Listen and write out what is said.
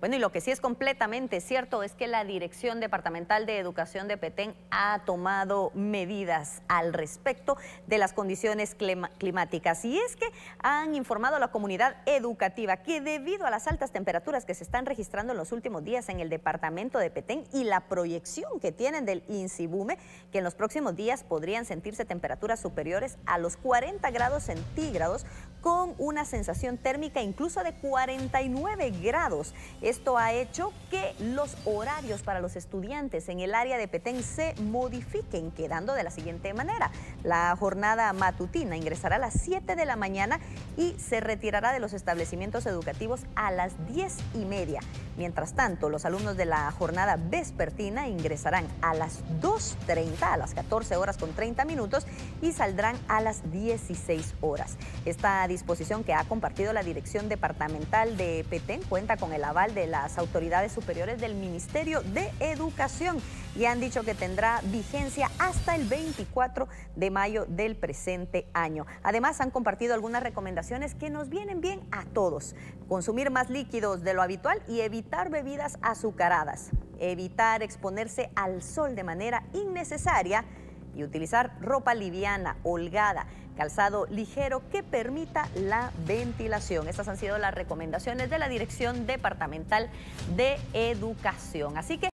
Bueno, y lo que sí es completamente cierto es que la Dirección Departamental de Educación de Petén ha tomado medidas al respecto de las condiciones climáticas. Y es que han informado a la comunidad educativa que debido a las altas temperaturas que se están registrando en los últimos días en el departamento de Petén y la proyección que tienen del INSIBUME, que en los próximos días podrían sentirse temperaturas superiores a los 40 grados centígrados con una sensación térmica incluso de 49 grados. Esto ha hecho que los horarios para los estudiantes en el área de Petén se modifiquen, quedando de la siguiente manera. La jornada matutina ingresará a las 7 de la mañana y se retirará de los establecimientos educativos a las 10 y media. Mientras tanto, los alumnos de la jornada vespertina ingresarán a las 2.30, a las 14 horas con 30 minutos y saldrán a las 16 horas. Esta disposición que ha compartido la Dirección Departamental de Petén cuenta con el aval de las autoridades superiores del Ministerio de Educación y han dicho que tendrá vigencia hasta el 24 de mayo del presente año. Además, han compartido algunas recomendaciones que nos vienen bien a todos. Consumir más líquidos de lo habitual y evitar bebidas azucaradas. Evitar exponerse al sol de manera innecesaria y utilizar ropa liviana, holgada, calzado ligero que permita la ventilación. Estas han sido las recomendaciones de la Dirección Departamental de Educación. Así que